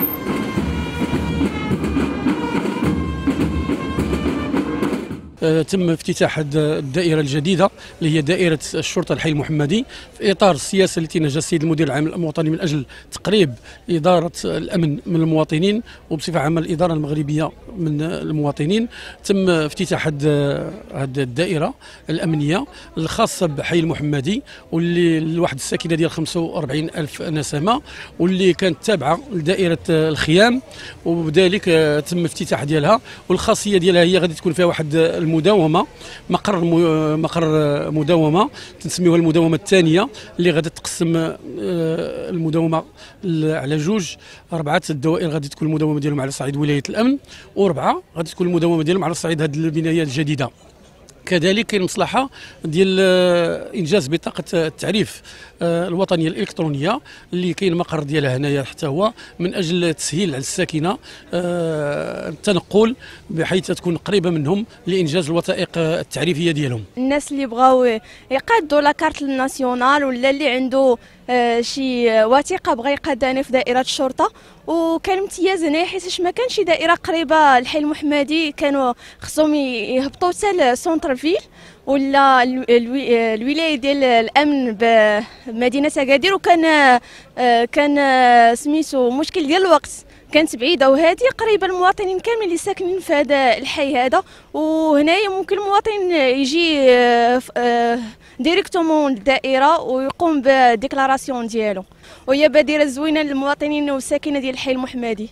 Thank you. آه، تم افتتاح الدائرة الجديدة اللي هي دائرة الشرطة الحي المحمدي في إطار السياسة التي نهج السيد المدير العام الوطني من أجل تقريب إدارة الأمن من المواطنين وبصفة عامة الإدارة المغربية من المواطنين. تم افتتاح هذه الدائرة الأمنية الخاصة بحي المحمدي واللي الوحده الساكنة ديال 45 ألف نسمة واللي كانت تابعة لدائرة الخيام. وبذلك تم افتتاح ديالها والخاصية ديالها هي غادي تكون فيها واحد المداومة مقر مقر مداومة تنسميوها المداومة الثانية اللي غادي تقسم آه، المداومة على جوج. أربعة الدوائر غادي تكون المداومة ديالهم على صعيد ولاية الأمن وربعه غادي تكون المداومة ديالهم على صعيد هذه البنايات الجديدة. كذلك كاين مصلحه ديال آه، إنجاز بطاقة التعريف آه، الوطنية الإلكترونية اللي كاين المقر ديالها هنايا حتى هو من أجل تسهيل على الساكنة آه، التنقل بحيث تكون قريبة منهم لإنجاز الوثائق التعريفية ديالهم. الناس اللي بغاو يقادوا la carte ال nationale ولا اللي عنده شي وثيقة بغى يقادها في دائرة الشرطة. وكان امتياز هنا حيت ما كانش دائرة قريبة للحي المحمدي كانوا خصهم يهبطوا حتى ل centre-ville ولا الولاية ديال الأمن بمدينه أكادير. وكان كان سميتو مشكل ديال الوقت. كانت بعيدة وهذه قريبة المواطنين كاملين اللي ساكنين في هذا الحي هذا. وهنايا ممكن المواطن يجي directement للدائرة ويقوم بال déclaration ديالو. وهي بادره زوينة للمواطنين والساكنه ديال الحي المحمدي.